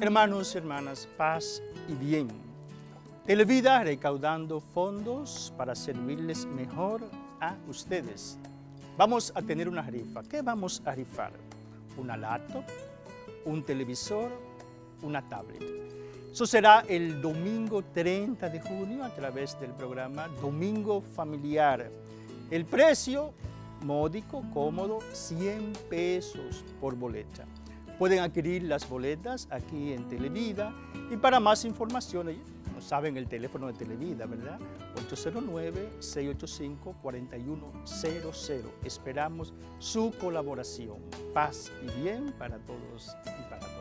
Hermanos hermanas, paz y bien. Televida recaudando fondos para servirles mejor a ustedes. Vamos a tener una rifa. ¿Qué vamos a rifar? Una laptop, un televisor, una tablet. Eso será el domingo 30 de junio a través del programa Domingo Familiar. El precio módico, cómodo, 100 pesos por boleta. Pueden adquirir las boletas aquí en Televida y para más información, saben el teléfono de Televida, ¿verdad? 809-685-4100. Esperamos su colaboración. Paz y bien para todos y para todas.